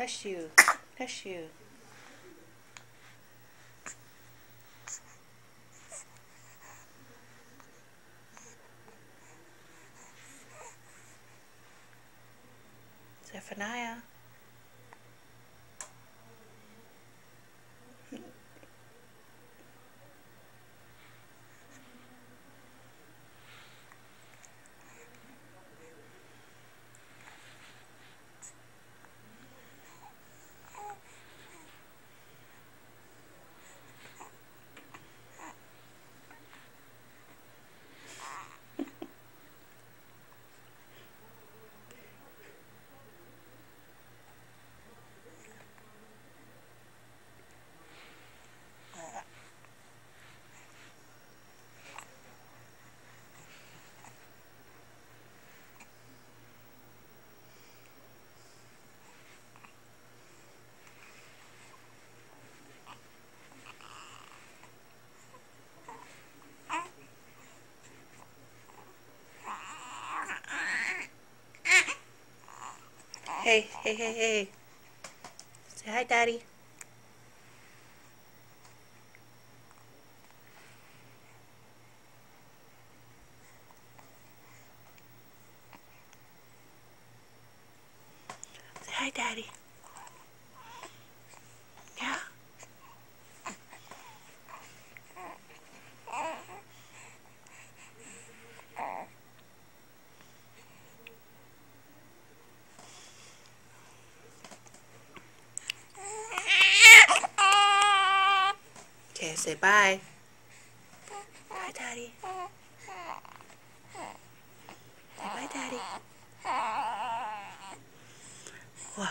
Hush you. Hush you. Zephaniah. Hey, hey, hey, hey. Say hi, Daddy. Say hi, Daddy. Okay, say bye. Bye, Daddy. Bye, Daddy. Wow.